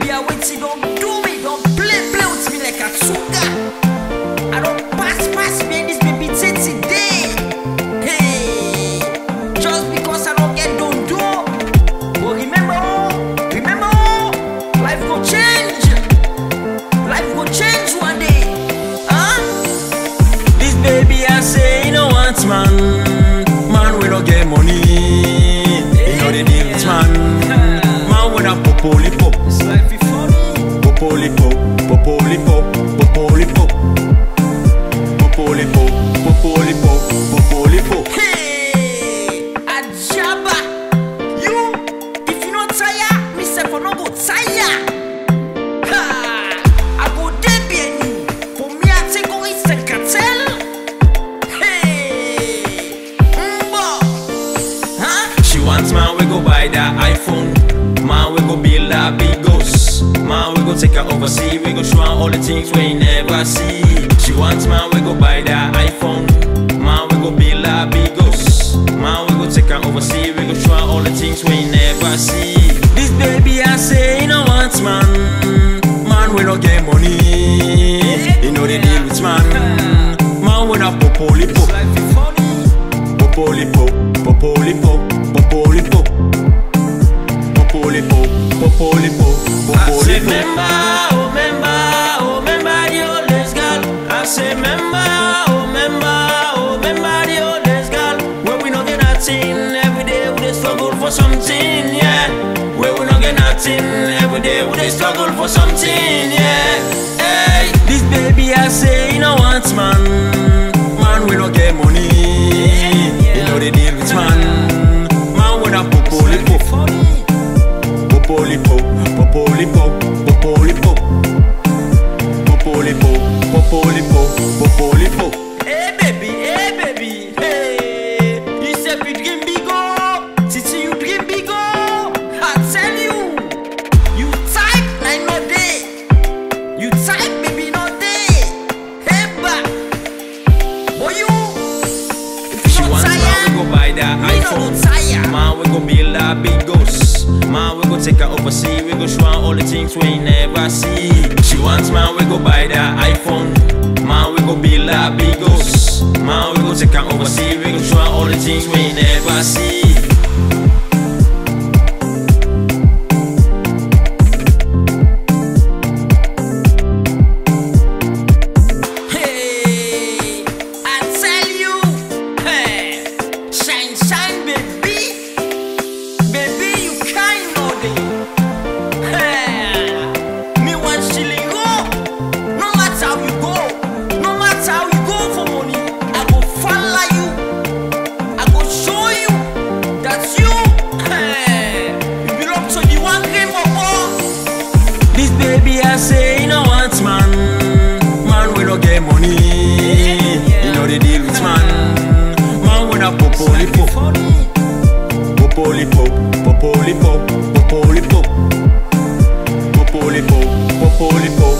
titty don't do me, don't play, play with me like a sugar. I don't pass, pass me this baby titty day. Hey, just because I don't get don't do. But remember, oh, remember, oh, life go change. Life go change one day. Huh? This baby I say no want man Man we no get money You know the deal with man Man a popoli pop pop pop Popolipo, popolipo, popolipo. Popolipo, popolipo, popolipo. Hey, Ajaba. You, if you no tire, me sef no go tire wants man we go buy the iPhone. Man we go build a big Man we go take her overseas. We go show her all the things we never see. She wants man we go buy that iPhone. Man we go build a big house. Man we go take her overseas. We go show her all the things we never see. This baby I say you know want man. Man we don't get money. You know the deal with man. Man we not popoli pop Life is funny. Popolipo, popolipo, popolipo Popolipo, popolipo, I say member, oh member, oh member the oldest girl. I say member, oh member, oh member the oldest girl. Where we no get nothing every day, we struggle for something, yeah. Where we no get nothing every day, we struggle for something, yeah. Hey, This baby I say you know want man Man we no get money You know the deal with man Man with a popolipo. Popolipo, popolipo, popolipo Popolipo, popolipo, popolipo Hey baby, hey baby, hey. You said you dream big oh, Titi you dream big oh. I tell you, you type I no day. You type baby no day. Hey ba, boy you. If you She wants man we go buy that me no iPhone. Man, we go build a big take her overseas. We go show her all the things we never see. She wants man, we go buy that iPhone. Man, we go build a big house. Man, we go take her overseas. We go show her all the things we never see. popolipo popolipo popolipo popolipo popolipo popolipo